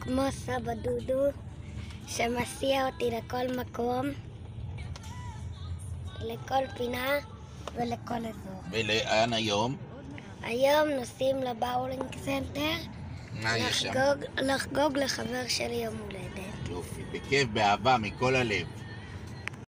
כמו סבא דודו, שמסיע אותי לכל מקום, לכל פינה ולכל אזור. ולאן היום? היום נוסעים לבאולינג center לחגוג, לחגוג לחבר שלי יום הולדת. יופי, בכיף, באהבה, מכל הלב.